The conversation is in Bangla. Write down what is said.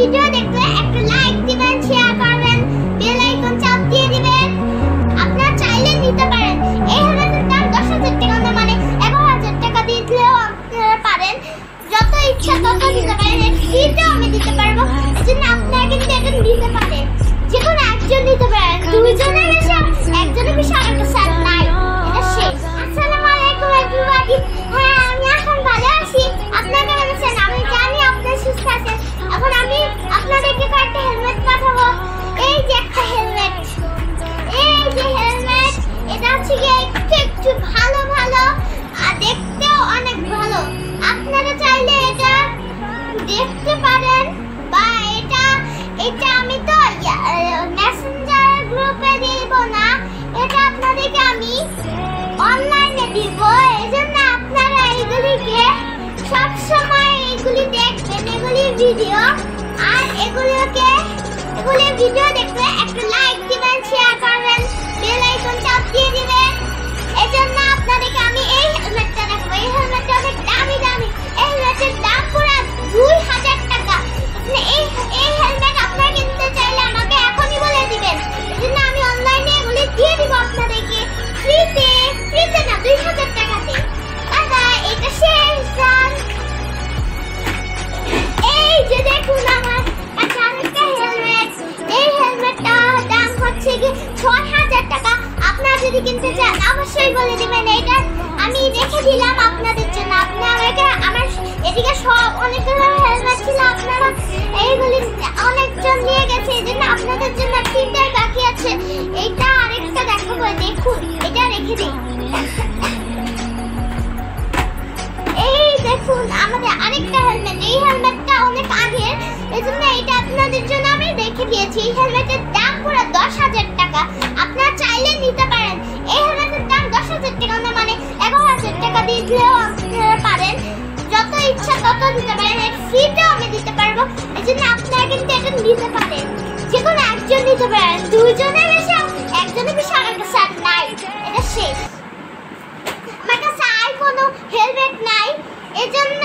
ভিডিও দেখলে একটা লাইক দিবেন শেয়ার করবেন বেল আইকন চাপ দিয়ে দিবেন। আপনারা চাইলে নিতে পারেন। এই হেলমেটের দাম দশ হাজার টাকা না মানে এগারো হাজার টাকা দিলেও আপনারা পারেন। যত ইচ্ছা তত দিতে পারেন। এটা আমি দিতে পারব। এজন্য আপনারা কিন্তু এটা নিতে পারেন। যে কোনো একজন দিব এজন্য আপনারা এগুলিকে সব সময় এগুলি দেখবেন ভিডিও আর এগুলোকে এগুলি ভিডিও অবশ্যই বলে দিবেন এটা। আমি রেখে দিলাম আপনাদের জন্য। আপনি আমাকে আমার এদিকে সব অনেকগুলো হেলমেট ছিল, আপনারা এইগুলি অনেকজন নিয়ে গেছে। এই জন্য আপনাদের জন্য তিনটাই বাকি আছে। এইটা আরেকটা দেখাবো, দেখুন। এটা রেখে দিই। এই দেখুন, আমাদের আরেকটা হেলমেট এই হেলমেটটা অনেক আগের। এই জন্য এটা আপনাদের জন্য আমি রেখে দিয়েছি। এই হেলমেটের দাম পুরো দশ হাজার টাকা। লিখলেও আপনারা পারেন। যত ইচ্ছা তত দিতে পারেন। ফ্রিতেও আমি দিতে পারব। এই জন্য আপনারা কিন্তু এটা নিতে পারেন। যে কোনো একজন নিতে পারেন। দুজনের বেশি একজনের বেশি আমার কাছে নাই। এটা শেষ। আমার কাছে আর কোনো হেলমেট নাই। এজন্য